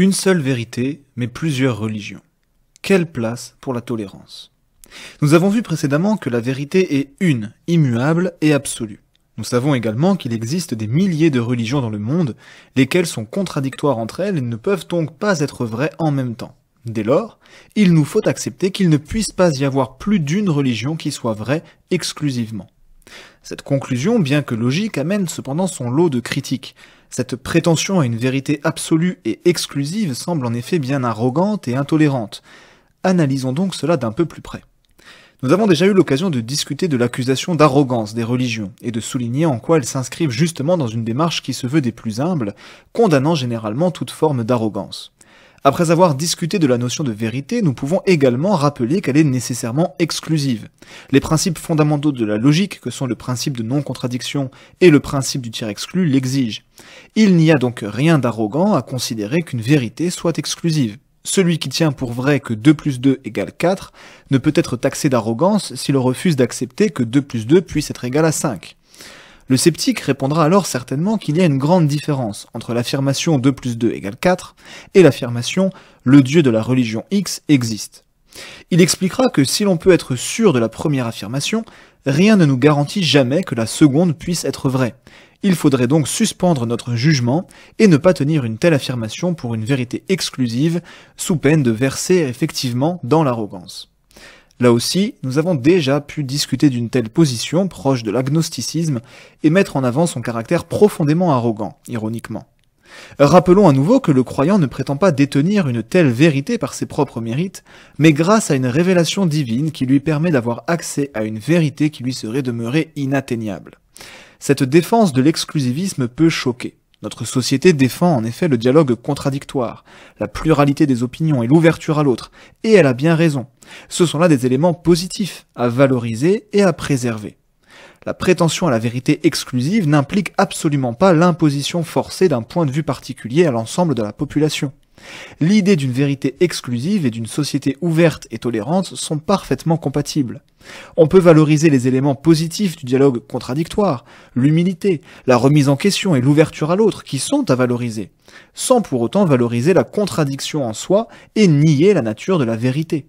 Une seule vérité, mais plusieurs religions. Quelle place pour la tolérance? Nous avons vu précédemment que la vérité est une, immuable et absolue. Nous savons également qu'il existe des milliers de religions dans le monde, lesquelles sont contradictoires entre elles et ne peuvent donc pas être vraies en même temps. Dès lors, il nous faut accepter qu'il ne puisse pas y avoir plus d'une religion qui soit vraie exclusivement. Cette conclusion, bien que logique, amène cependant son lot de critiques. Cette prétention à une vérité absolue et exclusive semble en effet bien arrogante et intolérante. Analysons donc cela d'un peu plus près. Nous avons déjà eu l'occasion de discuter de l'accusation d'arrogance des religions, et de souligner en quoi elles s'inscrivent justement dans une démarche qui se veut des plus humbles, condamnant généralement toute forme d'arrogance. Après avoir discuté de la notion de vérité, nous pouvons également rappeler qu'elle est nécessairement exclusive. Les principes fondamentaux de la logique, que sont le principe de non-contradiction et le principe du tiers exclu, l'exigent. Il n'y a donc rien d'arrogant à considérer qu'une vérité soit exclusive. Celui qui tient pour vrai que 2 plus 2 égale 4 ne peut être taxé d'arrogance s'il refuse d'accepter que 2 plus 2 puisse être égal à 5. Le sceptique répondra alors certainement qu'il y a une grande différence entre l'affirmation 2 plus 2 égale 4 et l'affirmation le Dieu de la religion X existe. Il expliquera que si l'on peut être sûr de la première affirmation, rien ne nous garantit jamais que la seconde puisse être vraie. Il faudrait donc suspendre notre jugement et ne pas tenir une telle affirmation pour une vérité exclusive, sous peine de verser effectivement dans l'arrogance. Là aussi, nous avons déjà pu discuter d'une telle position proche de l'agnosticisme et mettre en avant son caractère profondément arrogant, ironiquement. Rappelons à nouveau que le croyant ne prétend pas détenir une telle vérité par ses propres mérites, mais grâce à une révélation divine qui lui permet d'avoir accès à une vérité qui lui serait demeurée inatteignable. Cette défense de l'exclusivisme peut choquer. Notre société défend en effet le dialogue contradictoire, la pluralité des opinions et l'ouverture à l'autre, et elle a bien raison. Ce sont là des éléments positifs à valoriser et à préserver. La prétention à la vérité exclusive n'implique absolument pas l'imposition forcée d'un point de vue particulier à l'ensemble de la population. L'idée d'une vérité exclusive et d'une société ouverte et tolérante sont parfaitement compatibles. On peut valoriser les éléments positifs du dialogue contradictoire, l'humilité, la remise en question et l'ouverture à l'autre qui sont à valoriser, sans pour autant valoriser la contradiction en soi et nier la nature de la vérité.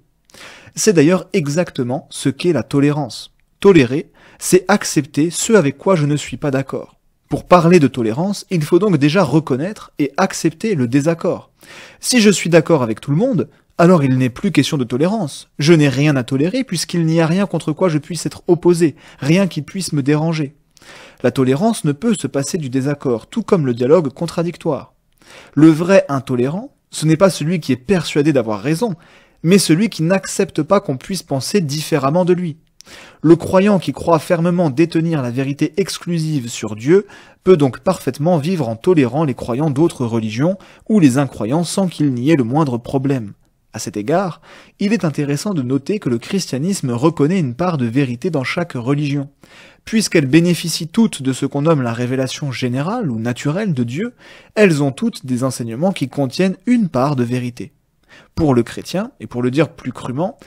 C'est d'ailleurs exactement ce qu'est la tolérance. Tolérer, c'est accepter ce avec quoi je ne suis pas d'accord. Pour parler de tolérance, il faut donc déjà reconnaître et accepter le désaccord. Si je suis d'accord avec tout le monde, alors il n'est plus question de tolérance. Je n'ai rien à tolérer puisqu'il n'y a rien contre quoi je puisse être opposé, rien qui puisse me déranger. La tolérance ne peut se passer du désaccord, tout comme le dialogue contradictoire. Le vrai intolérant, ce n'est pas celui qui est persuadé d'avoir raison, mais celui qui n'accepte pas qu'on puisse penser différemment de lui. Le croyant qui croit fermement détenir la vérité exclusive sur Dieu peut donc parfaitement vivre en tolérant les croyants d'autres religions ou les incroyants sans qu'il n'y ait le moindre problème. À cet égard, il est intéressant de noter que le christianisme reconnaît une part de vérité dans chaque religion. Puisqu'elles bénéficient toutes de ce qu'on nomme la révélation générale ou naturelle de Dieu, elles ont toutes des enseignements qui contiennent une part de vérité. Pour le chrétien, et pour le dire plus crûment,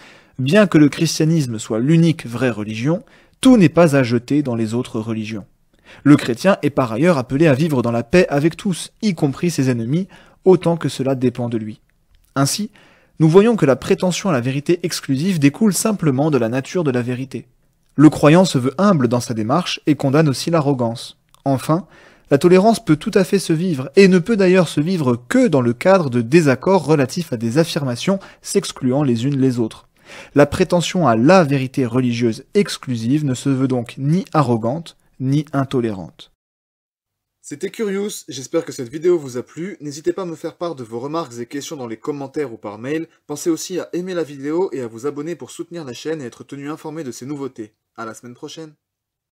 bien que le christianisme soit l'unique vraie religion, tout n'est pas à jeter dans les autres religions. Le chrétien est par ailleurs appelé à vivre dans la paix avec tous, y compris ses ennemis, autant que cela dépend de lui. Ainsi, nous voyons que la prétention à la vérité exclusive découle simplement de la nature de la vérité. Le croyant se veut humble dans sa démarche et condamne aussi l'arrogance. Enfin, la tolérance peut tout à fait se vivre, et ne peut d'ailleurs se vivre que dans le cadre de désaccords relatifs à des affirmations s'excluant les unes les autres. La prétention à la vérité religieuse exclusive ne se veut donc ni arrogante, ni intolérante. C'était Curious, j'espère que cette vidéo vous a plu. N'hésitez pas à me faire part de vos remarques et questions dans les commentaires ou par mail. Pensez aussi à aimer la vidéo et à vous abonner pour soutenir la chaîne et être tenu informé de ses nouveautés. À la semaine prochaine